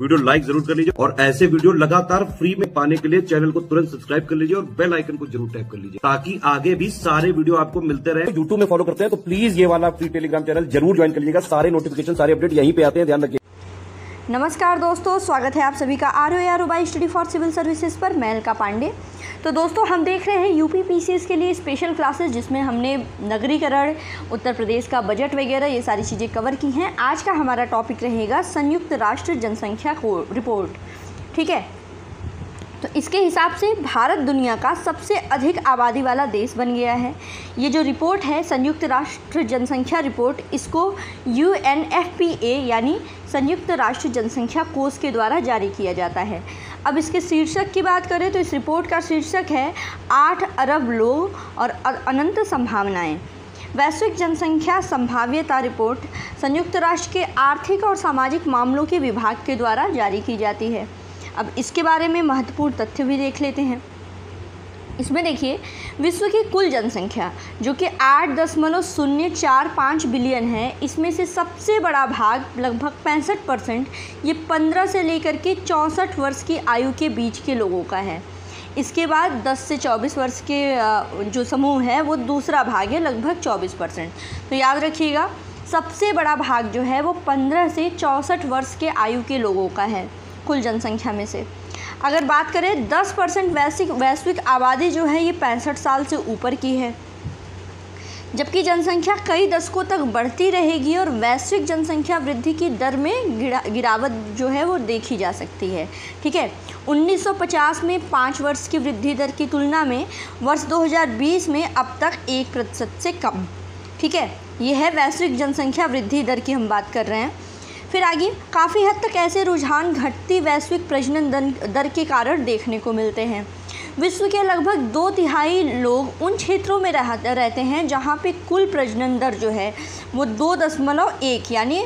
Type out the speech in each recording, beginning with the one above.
Video like ज़रूर कर लीजिए और ऐसे वीडियो लगातार फ्री में पाने के लिए चैनल को तुरंत सब्सक्राइब कर लीजिए और बेल आइकन को ज़रूर टैप कर लीजिए ताकि आगे भी सारे वीडियो आपको मिलते रहे। यूट्यूब में फॉलो करते हैं तो प्लीज़ ये वाला फ्री टेलीग्राम चैनल ज़रूर ज्वाइन कर लीजिएगा। सारे नोटिफिकेशन सारे अपडेट यहीं पे आते हैं ध्यान रखिए। नमस्कार दोस्तों स्वागत है आप सभी का R O R by study for civil services पर। मैं अलका पांडे। तो दोस्तों, हम देख रहे हैं यूपी पीसीएस के लिए स्पेशल क्लासेस जिसमें हमने नगरीकरण, उत्तर प्रदेश का बजट वगैरह, ये सारी चीज़ें कवर की हैं। आज का हमारा टॉपिक रहेगा संयुक्त राष्ट्र जनसंख्या रिपोर्ट ठीक है? तो इसके हिसाब से भारत दुनिया का सबसे अधिक आबादी वाला देश बन गया है। ये जो रिपोर्ट है, संयुक्त राष्ट्र जनसंख्या रिपोर्ट इसको U N F P A यानी संयुक्त राष्ट्र जनसंख्या कोष के द्वारा जारी किया जाता है। अब इसके शीर्षक की बात करें तो इस रिपोर्ट का शीर्षक है, आठ अरब लोग और अनंत संभावनाएँ। वैश्विक जनसंख्या संभाव्यता रिपोर्ट, संयुक्त राष्ट्र के आर्थिक और सामाजिक मामलों के विभाग के द्वारा जारी की जाती है। अब इसके बारे में महत्वपूर्ण तथ्य भी देख लेते हैं। इसमें देखिए, विश्व की कुल जनसंख्या, जो कि आठ दशमलव शून्य चार पाँच बिलियन है, इसमें से सबसे बड़ा भाग, लगभग पैंसठ परसेंट, ये पंद्रह से लेकर के चौंसठ वर्ष की आयु के बीच के लोगों का है। इसके बाद 10 से 24 वर्ष के जो समूह है, वो दूसरा भाग है, लगभग 24 परसेंट। तो याद रखिएगा, सबसे बड़ा भाग जो है, वो 15 से चौंसठ वर्ष के आयु के लोगों का है, कुल जनसंख्या में से। अगर बात करें 10 परसेंट वैश्विक वैश्विक आबादी जो है, ये पैंसठ साल से ऊपर की है। जबकि जनसंख्या कई दशकों तक बढ़ती रहेगी और वैश्विक जनसंख्या वृद्धि की दर में गिरा, गिरावट जो है, वो देखी जा सकती है। ठीक है? 1950 में पाँच वर्ष की वृद्धि दर की तुलना में, वर्ष 2020 में अब तक एक प्रतिशत से कम। ठीक है? यह है वैश्विक जनसंख्या वृद्धि दर की हम बात कर रहे हैं। फिर आगे काफ़ी हद तक ऐसे रुझान घटती वैश्विक प्रजनन दर के कारण देखने को मिलते हैं। विश्व के लगभग दो तिहाई लोग उन क्षेत्रों में रह, रहते हैं जहाँ पे कुल प्रजनन दर जो है वो दो दशमलव एक यानी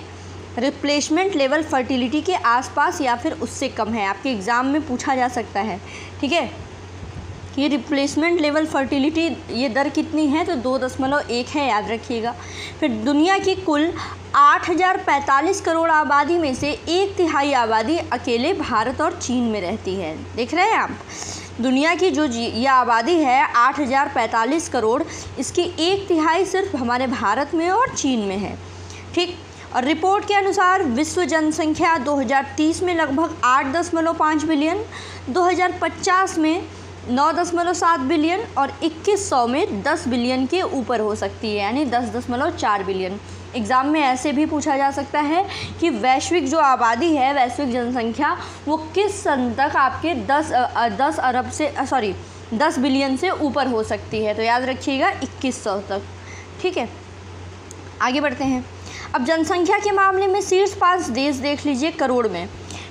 रिप्लेसमेंट लेवल फर्टिलिटी के आसपास या फिर उससे कम है। आपके एग्ज़ाम में पूछा जा सकता है ठीक है? ये रिप्लेसमेंट लेवल फर्टिलिटी ये दर कितनी है? तो दो दशमलव एक है याद रखिएगा। फिर दुनिया की कुल आठ हज़ार पैंतालीस करोड़ आबादी में से एक तिहाई आबादी अकेले भारत और चीन में रहती है। देख रहे हैं आप? दुनिया की जो ये आबादी है, आठ हज़ार पैंतालीस करोड़, इसकी एक तिहाई सिर्फ़ हमारे भारत में और चीन में है। ठीक? और रिपोर्ट के अनुसार विश्व जनसंख्या 2030 में लगभग आठ दशमलव पाँच बिलियन 2050 में नौ दशमलव सात बिलियन और इक्कीस सौ में दस बिलियन के ऊपर हो सकती है, यानी दस दशमलव चार बिलियन। एग्ज़ाम में ऐसे भी पूछा जा सकता है कि वैश्विक जो आबादी है, वैश्विक जनसंख्या, वो किस सन तक आपके दस दस अरब से सॉरी दस बिलियन से ऊपर हो सकती है? तो याद रखिएगा, इक्कीस सौ तक। ठीक है? आगे बढ़ते हैं। अब जनसंख्या के मामले में शीर्ष पाँच देश देख लीजिए करोड़ में।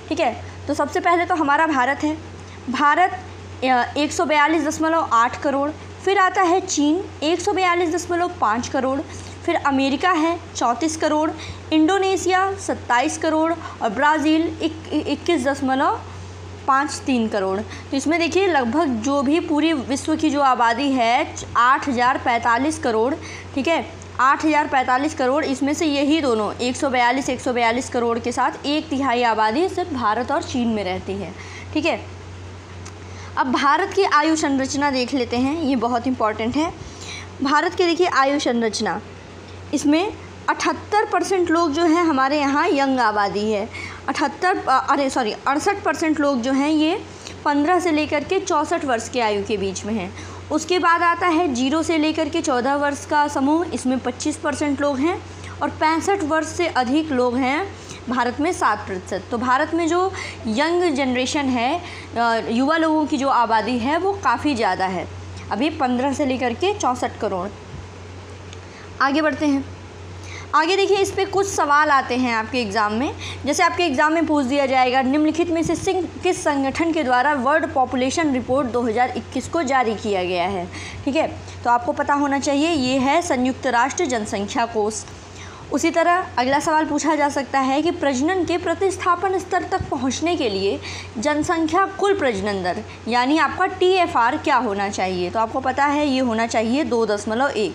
ठीक है? तो सबसे पहले तो हमारा भारत है। भारत एक सौ बयालीस दशमलव आठ करोड़, फिर आता है चीन, एक सौ बयालीस दशमलव पाँच करोड़ फिर अमेरिका है, चौंतीस करोड़, इंडोनेशिया सत्ताईस करोड़ और ब्राज़ील इक्कीस दशमलव पाँच तीन करोड़। तो इसमें देखिए, लगभग जो भी पूरी विश्व की जो आबादी है, आठ हज़ार पैंतालीस करोड़, ठीक है? आठ हज़ार पैंतालीस करोड़, इसमें से यही दोनों, एक सौ बयालीस, एक सौ बयालीस करोड़ के साथ एक तिहाई आबादी सिर्फ़ भारत और चीन में रहती है, ठीक है? अब भारत की आयु संरचना देख लेते हैं, ये बहुत इंपॉर्टेंट है। भारत की देखिए आयु संरचना इसमें अठहत्तर परसेंट लोग जो हैं हमारे यहाँ यंग आबादी है। अठहत्तर अरे सॉरी अड़सठ परसेंट लोग जो हैं ये पंद्रह से लेकर के चौंसठ वर्ष के आयु के बीच में हैं। उसके बाद आता है ज़ीरो से लेकर के चौदह वर्ष का समूह, इसमें पच्चीस परसेंट लोग हैं और पैंसठ वर्ष से अधिक लोग हैं भारत में सात प्रतिशत। तो भारत में जो यंग जनरेशन है युवा लोगों की जो आबादी है वो काफ़ी ज़्यादा है। अभी पंद्रह से लेकर के चौंसठ करोड़। आगे बढ़ते हैं। आगे देखिए, इस पर कुछ सवाल आते हैं आपके एग्ज़ाम में। जैसे आपके एग्ज़ाम में पूछ दिया जाएगा, निम्नलिखित में से सिंह किस संगठन के द्वारा वर्ल्ड पॉपुलेशन रिपोर्ट 2021 को जारी किया गया है? ठीक है तो आपको पता होना चाहिए, ये है संयुक्त राष्ट्र जनसंख्या कोष। उसी तरह अगला सवाल पूछा जा सकता है कि प्रजनन के प्रतिस्थापन स्तर तक पहुँचने के लिए जनसंख्या कुल प्रजनन दर, यानी आपका टीएफआर क्या होना चाहिए? तो आपको पता है, ये होना चाहिए दो दशमलव एक।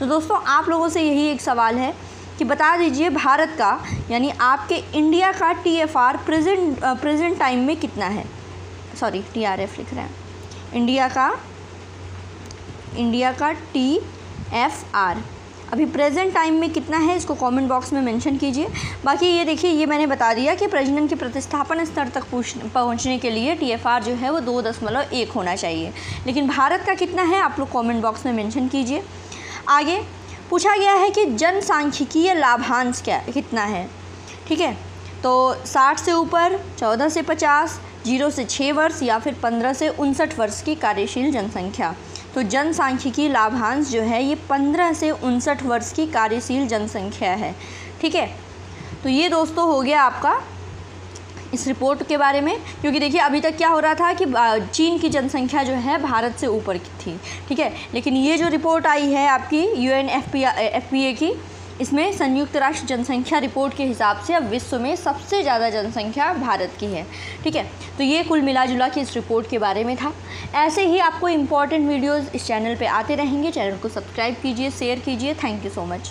तो दोस्तों, आप लोगों से यही एक सवाल है कि बता दीजिए भारत का, यानी आपके इंडिया का T F R present present time में कितना है? सॉरी टी आर एफ़ लिख रहे हैं। इंडिया का इंडिया का टी एफ़ आर अभी प्रेजेंट टाइम में कितना है, इसको कमेंट बॉक्स में मेंशन कीजिए। बाकी ये देखिए, ये मैंने बता दिया कि प्रजनन के प्रतिस्थापन स्तर तक पहुँचने के लिए टीएफआर जो है वो दो दशमलव एक होना चाहिए। लेकिन भारत का कितना है, आप लोग कमेंट बॉक्स में मेंशन कीजिए। आगे पूछा गया है कि जनसांख्यिकीय लाभांश क्या, कितना है? ठीक है? तो साठ से ऊपर, चौदह से पचास, ज़ीरो से छः वर्ष या फिर पंद्रह से उनसठ वर्ष की कार्यशील जनसंख्या। तो जनसांख्यिकी लाभांश जो है, ये पंद्रह से उनसठ वर्ष की कार्यशील जनसंख्या है। ठीक है? तो ये दोस्तों हो गया आपका इस रिपोर्ट के बारे में, क्योंकि देखिए, अभी तक क्या हो रहा था कि चीन की जनसंख्या जो है भारत से ऊपर की थी, ठीक है? लेकिन ये जो रिपोर्ट आई है आपकी यू एन की, इसमें संयुक्त राष्ट्र जनसंख्या रिपोर्ट के हिसाब से अब विश्व में सबसे ज़्यादा जनसंख्या भारत की है, ठीक है? तो ये कुल मिला जुला के इस रिपोर्ट के बारे में था। ऐसे ही आपको इंपॉर्टेंट वीडियोज़ इस चैनल पर आते रहेंगे। चैनल को सब्सक्राइब कीजिए शेयर कीजिए। Thank you so much